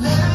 Yeah.